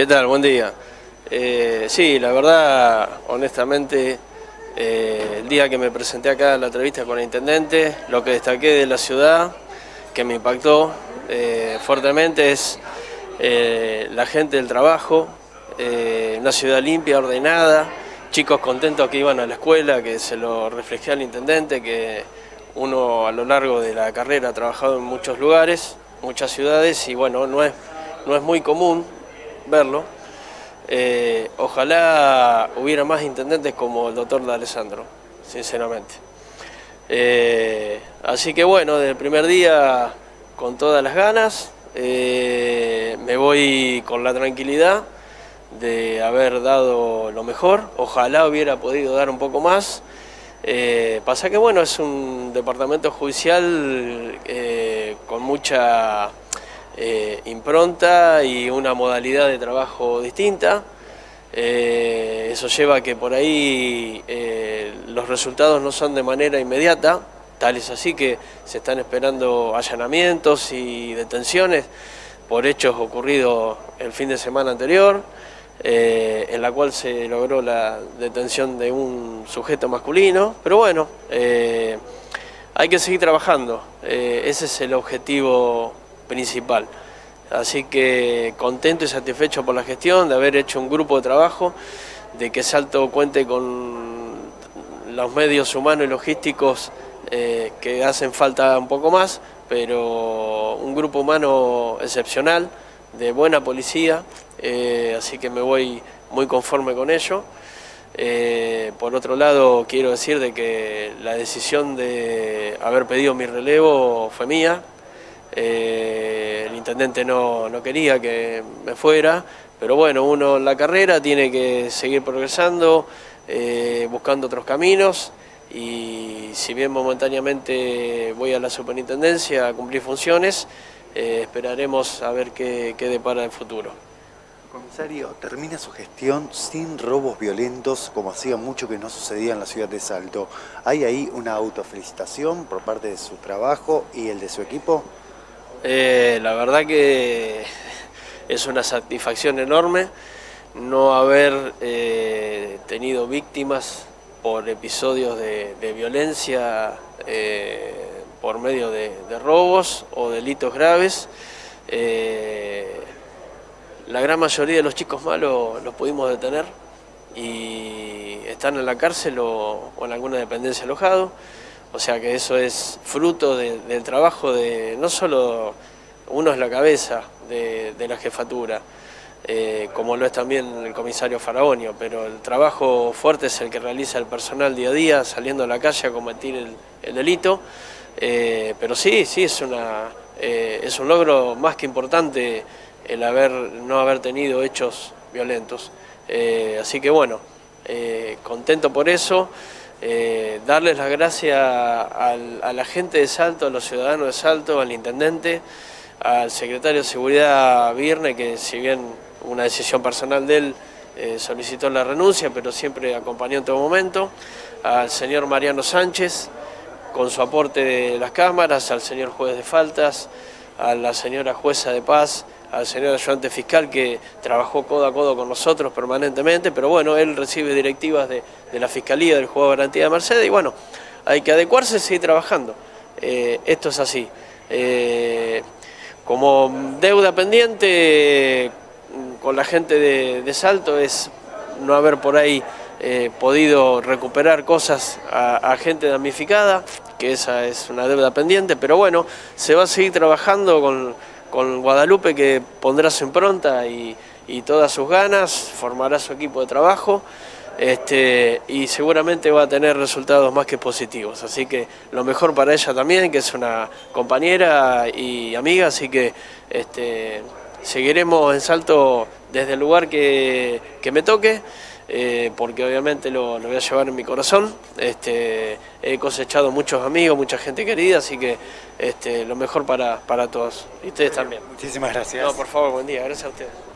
¿Qué tal? Buen día. Eh, sí, la verdad, honestamente, eh, el día que me presenté acá en la entrevista con el intendente, lo que destaqué de la ciudad, que me impactó eh, fuertemente, es la gente del trabajo, una ciudad limpia, ordenada, chicos contentos que iban a la escuela, que se lo reflejé al intendente, que uno a lo largo de la carrera ha trabajado en muchos lugares, muchas ciudades, y bueno, no es, no es muy común verlo. Eh, ojalá hubiera más intendentes como el doctor de Alessandro, sinceramente. Eh, así que bueno, desde el primer día con todas las ganas, eh, me voy con la tranquilidad de haber dado lo mejor, ojalá hubiera podido dar un poco más. pasa que bueno, es un departamento judicial con mucha eh, impronta y una modalidad de trabajo distinta. Eh, eso lleva a que por ahí eh, los resultados no son de manera inmediata, tal es así que se están esperando allanamientos y detenciones por hechos ocurridos el fin de semana anterior, en la cual se logró la detención de un sujeto masculino, pero bueno, hay que seguir trabajando, ese es el objetivo principal. Así que contento y satisfecho por la gestión, de haber hecho un grupo de trabajo, de que Salto cuente con los medios humanos y logísticos eh, que hacen falta un poco más, pero un grupo humano excepcional, de buena policía, eh, así que me voy muy conforme con ello. Eh, por otro lado, quiero decir de que la decisión de haber pedido mi relevo fue mía, intendente no, quería que me fuera, pero bueno, uno en la carrera tiene que seguir progresando, eh, buscando otros caminos y si bien momentáneamente voy a la superintendencia a cumplir funciones, eh, esperaremos a ver qué, qué depara el futuro. Comisario, termina su gestión sin robos violentos como hacía mucho que no sucedía en la ciudad de Salto. ¿Hay ahí una autofelicitación por parte de su trabajo y el de su equipo? Eh, la verdad que es una satisfacción enorme no haber eh, tenido víctimas por episodios de, violencia eh, por medio de, robos o delitos graves. la gran mayoría de los chicos malos los pudimos detener y están en la cárcel o, o en alguna dependencia alojado. O sea que eso es fruto del trabajo de no solo uno es la cabeza de, la jefatura, eh, como lo es también el comisario Faraonio, pero el trabajo fuerte es el que realiza el personal día a día, saliendo a la calle a cometer el, delito. Eh, pero sí, sí, es, una, eh, es un logro más que importante el haber, no haber tenido hechos violentos. así que bueno, contento por eso. Eh, darles las gracias a la gente de Salto, a los ciudadanos de Salto, al intendente, al secretario de Seguridad Virne, que si bien una decisión personal de él eh, solicitó la renuncia, pero siempre acompañó en todo momento, al señor Mariano Sánchez, con su aporte de las cámaras, al señor juez de faltas, a la señora jueza de paz, al señor ayudante fiscal que trabajó codo a codo con nosotros permanentemente, pero bueno, él recibe directivas de, la Fiscalía del Juego de Garantía de Mercedes y bueno, hay que adecuarse y seguir trabajando. Eh, esto es así. Eh, como deuda pendiente con la gente de, Salto es no haber por ahí eh, podido recuperar cosas a, gente damnificada, que esa es una deuda pendiente, pero bueno, se va a seguir trabajando con con Guadalupe que pondrá su impronta y, todas sus ganas, formará su equipo de trabajo este, y seguramente va a tener resultados más que positivos. Así que lo mejor para ella también, que es una compañera y amiga, así que este, seguiremos en salto desde el lugar que, me toque. Eh, porque obviamente lo, voy a llevar en mi corazón. Este, he cosechado muchos amigos, mucha gente querida, así que este, lo mejor para, para todos. Y ustedes también. Muchísimas gracias. No, por favor, buen día. Gracias a ustedes.